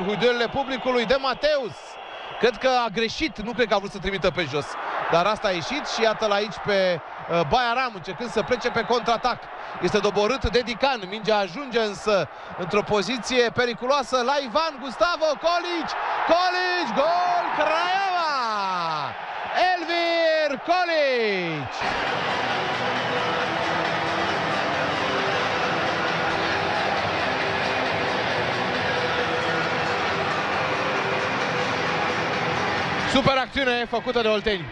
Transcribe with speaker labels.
Speaker 1: în huidurile publicului de Mateus. Cred că a greșit, nu cred că a vrut să trimită pe jos. Dar asta a ieșit și iată-l aici pe uh, Bayaram încercând să plece pe contraatac. Este doborât de Dican, mingea ajunge însă într-o poziție periculoasă la Ivan Gustavo Colici. Colici, gol Craiova! Elvir Colici! Super acțiune făcută de Olteni.